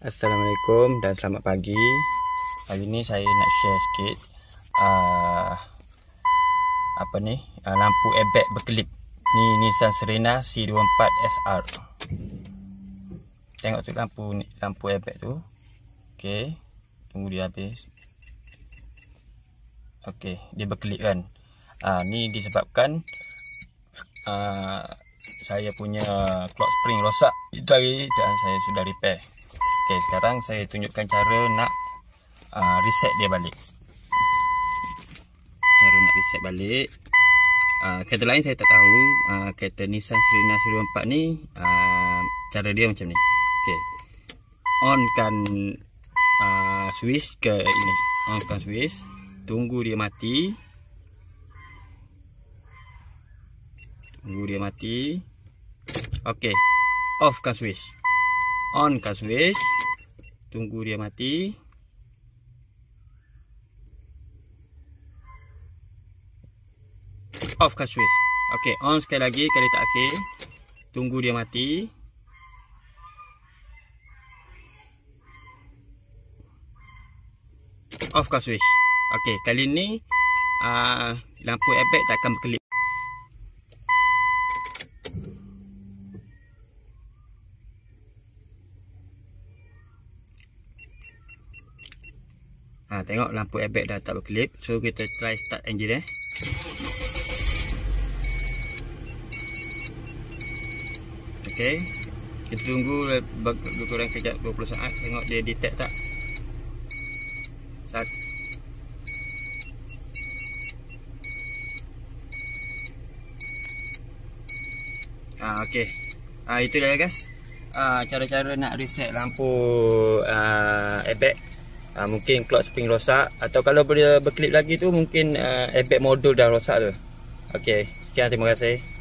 Assalamualaikum dan selamat pagi. Hari ni saya nak share sikit uh, apa ni? Uh, lampu airbag berkelip. Ni Nissan Serena C24 SR. Tengok tu lampu ni, lampu airbag tu. Okey. Tunggu dia habis. Okey, dia berkelip kan. Uh, ni disebabkan uh, saya punya clock spring rosak itu hari dan saya sudah repair. Okey, sekarang saya tunjukkan cara nak uh, reset dia balik. Cara nak reset balik. Uh, kereta lain saya tak tahu. Uh, kereta Nissan Serena 104 ni uh, cara dia macam ni. Okey. Onkan uh, switch ke ini. Onkan switch. Tunggu dia mati. Tunggu dia mati. Okey. Offkan switch. Onkan switch. Tunggu dia mati. Off kat switch. Okey, on sekali lagi kali tak akhir. Tunggu dia mati. Off kat switch. Okey, kali ni uh, lampu airbag tak akan berkelip. Ha, tengok lampu airbag dah tak berkelip. So kita try start engine eh. Okey. Kita tunggu lebih kurang kejap 20 saat tengok dia detect tak. Sat. Ah okey. Ah itu dia guys. Ah cara-cara nak reset lampu ah airbag uh, mungkin clock spring rosak. Atau kalau boleh berkelip lagi tu mungkin uh, airbag modul dah rosak tu. Okey sekian terima kasih